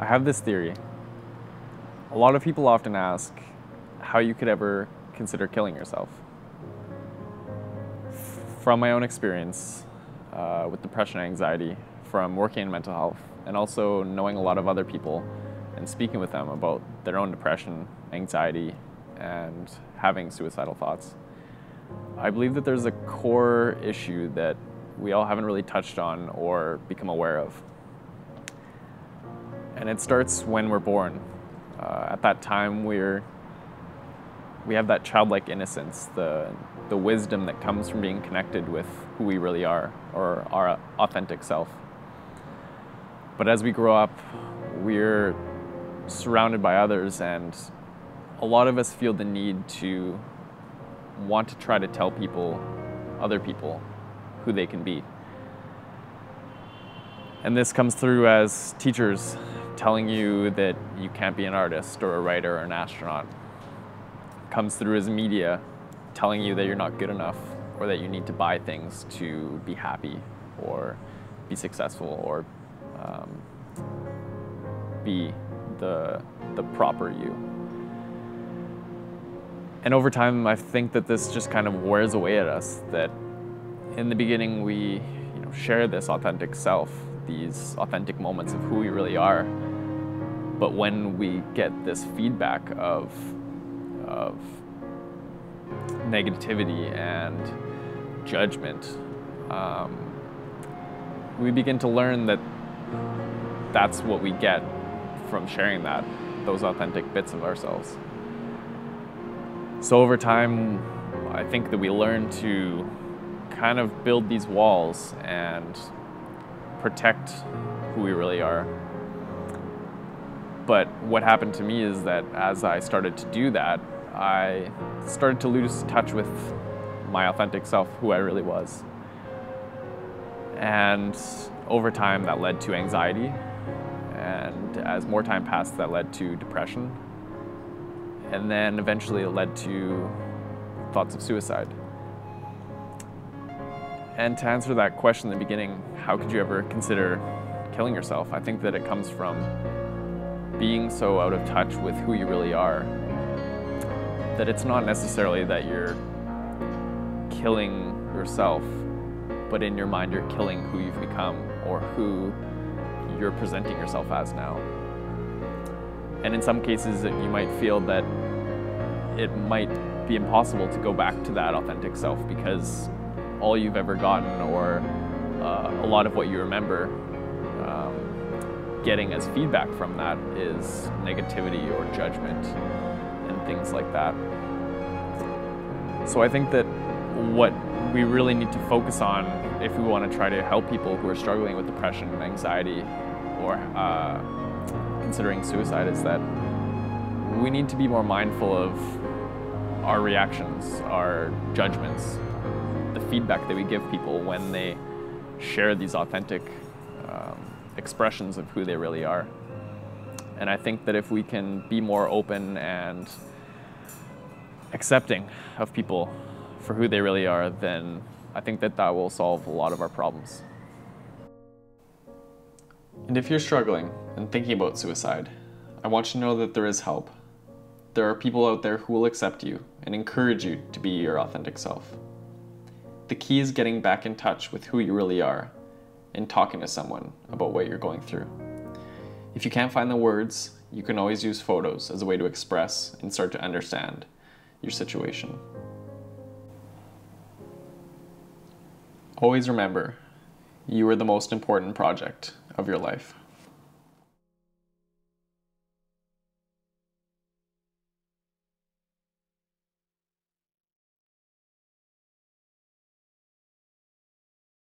I have this theory. A lot of people often ask how you could ever consider killing yourself. From my own experience uh, with depression and anxiety, from working in mental health, and also knowing a lot of other people and speaking with them about their own depression, anxiety, and having suicidal thoughts. I believe that there's a core issue that we all haven't really touched on or become aware of. And it starts when we're born. Uh, at that time, we're we have that childlike innocence, the the wisdom that comes from being connected with who we really are or our authentic self. But as we grow up, we're surrounded by others, and a lot of us feel the need to want to try to tell people, other people, who they can be. And this comes through as teachers telling you that you can't be an artist or a writer or an astronaut. comes through as media telling you that you're not good enough or that you need to buy things to be happy or be successful or um, be the, the proper you. And over time, I think that this just kind of wears away at us. That in the beginning, we you know, share this authentic self, these authentic moments of who we really are. But when we get this feedback of, of negativity and judgment, um, we begin to learn that that's what we get from sharing that, those authentic bits of ourselves. So over time, I think that we learn to kind of build these walls and protect who we really are. But what happened to me is that as I started to do that, I started to lose touch with my authentic self, who I really was. And over time, that led to anxiety. And as more time passed, that led to depression. And then eventually it led to thoughts of suicide. And to answer that question in the beginning, how could you ever consider killing yourself? I think that it comes from being so out of touch with who you really are that it's not necessarily that you're killing yourself, but in your mind you're killing who you've become or who you're presenting yourself as now. And in some cases, you might feel that it might be impossible to go back to that authentic self because all you've ever gotten or uh, a lot of what you remember getting as feedback from that is negativity or judgment and things like that. So I think that what we really need to focus on if we want to try to help people who are struggling with depression and anxiety or uh, considering suicide is that we need to be more mindful of our reactions, our judgments, the feedback that we give people when they share these authentic um, expressions of who they really are. And I think that if we can be more open and accepting of people for who they really are, then I think that that will solve a lot of our problems. And if you're struggling and thinking about suicide, I want you to know that there is help. There are people out there who will accept you and encourage you to be your authentic self. The key is getting back in touch with who you really are and talking to someone about what you're going through. If you can't find the words, you can always use photos as a way to express and start to understand your situation. Always remember, you are the most important project of your life.